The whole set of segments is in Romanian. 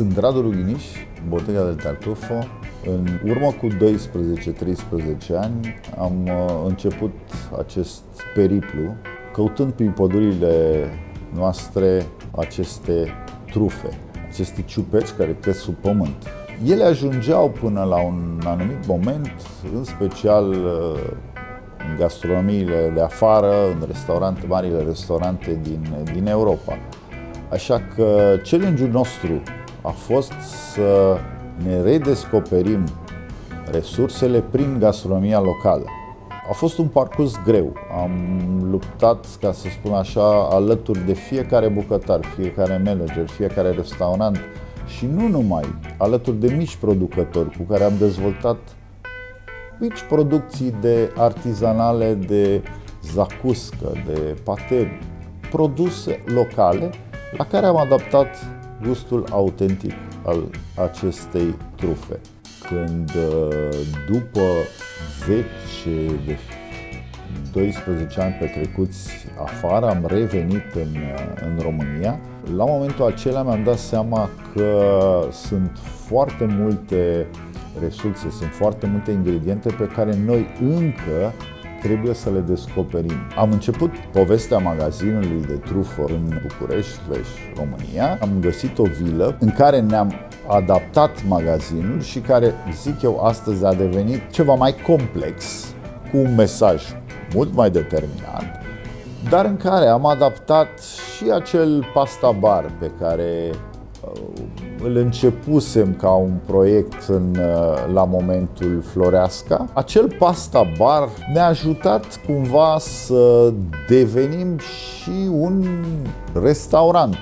Sunt Radu Ruginiș, Bottega del Tartufo. În urmă cu 12-13 ani am uh, început acest periplu căutând prin pădurile noastre aceste trufe, aceste ciuperci care cresc sub pământ. Ele ajungeau până la un anumit moment, în special uh, în gastronomiile de afară, în restaurante, marile restaurante din, din Europa. Așa că challenge-ul nostru a fost să ne redescoperim resursele prin gastronomia locală. A fost un parcurs greu. Am luptat, ca să spun așa, alături de fiecare bucătar, fiecare manager, fiecare restaurant și nu numai, alături de mici producători cu care am dezvoltat mici producții de artizanale, de zacuscă, de pate, produse locale la care am adaptat gustul autentic al acestei trufe. Când uh, după 10 de 12 ani petrecuți afară, am revenit în, uh, în România. La momentul acela mi-am dat seama că sunt foarte multe resurse, sunt foarte multe ingrediente pe care noi încă trebuie să le descoperim. Am început povestea magazinului de trufă în București, România. Am găsit o vilă în care ne-am adaptat magazinul și care, zic eu, astăzi a devenit ceva mai complex, cu un mesaj mult mai determinat, dar în care am adaptat și acel pasta bar pe care uh, îl începusem ca un proiect în, uh, la momentul Floreasca. Acel pasta bar ne-a ajutat cumva să devenim și un restaurant.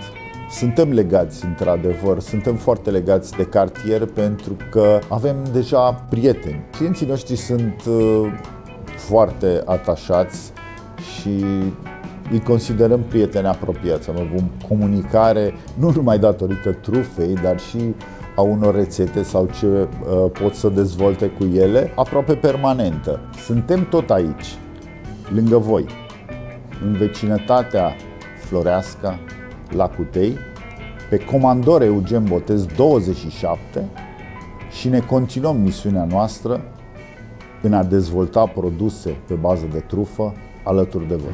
Suntem legați, într-adevăr, suntem foarte legați de cartier pentru că avem deja prieteni. Clienții noștri sunt uh, foarte atașați și îi considerăm prieteni apropiați. Avem comunicare nu numai datorită trufei, dar și a unor rețete sau ce uh, pot să dezvolte cu ele, aproape permanentă. Suntem tot aici, lângă voi, în vecinătatea Floreasca, la Cutei, pe comandor Eugen Botez 27 și ne continuăm misiunea noastră în a dezvolta produse pe bază de trufă alături de voi.